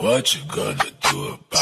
What you gonna do about it?